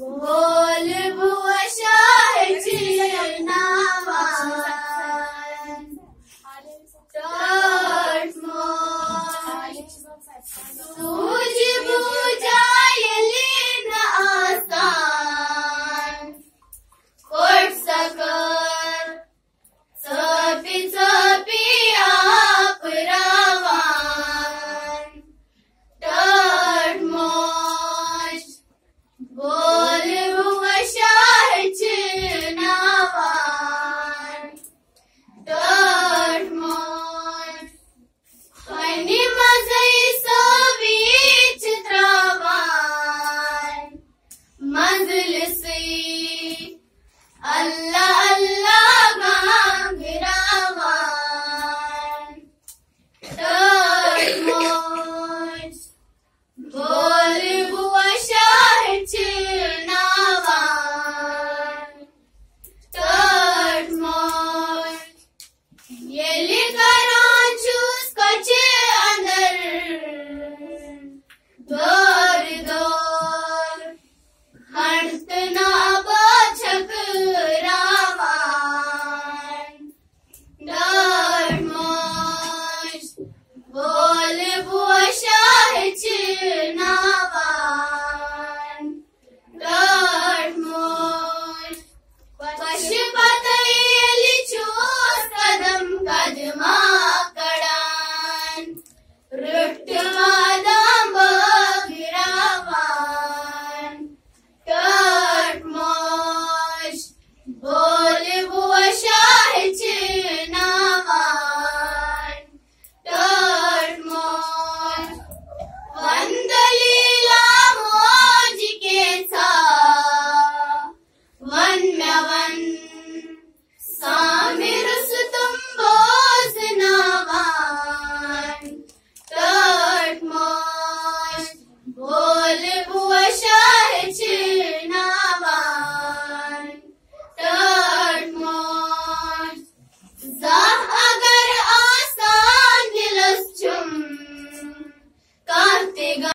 Oh. مخلصين الله Oh. Bye.